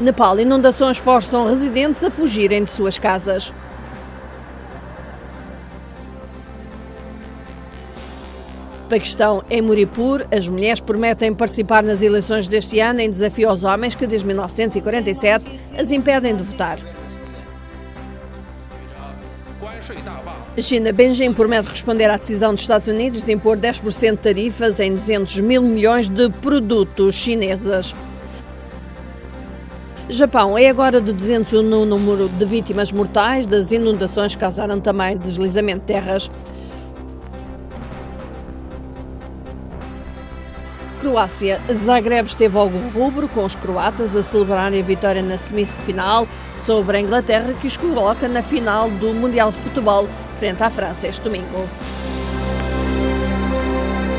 Nepal, inundações forçam residentes a fugirem de suas casas. Paquistão, em Muripur, as mulheres prometem participar nas eleições deste ano em desafio aos homens que, desde 1947, as impedem de votar. A China, Beijing promete responder à decisão dos Estados Unidos de impor 10% de tarifas em 200 mil milhões de produtos chineses. Japão é agora de 201 no número de vítimas mortais das inundações que causaram também deslizamento de terras. Croácia. Zagreb esteve ao rubro com os croatas a celebrarem a vitória na semifinal sobre a Inglaterra, que os coloca na final do Mundial de Futebol frente à França este domingo.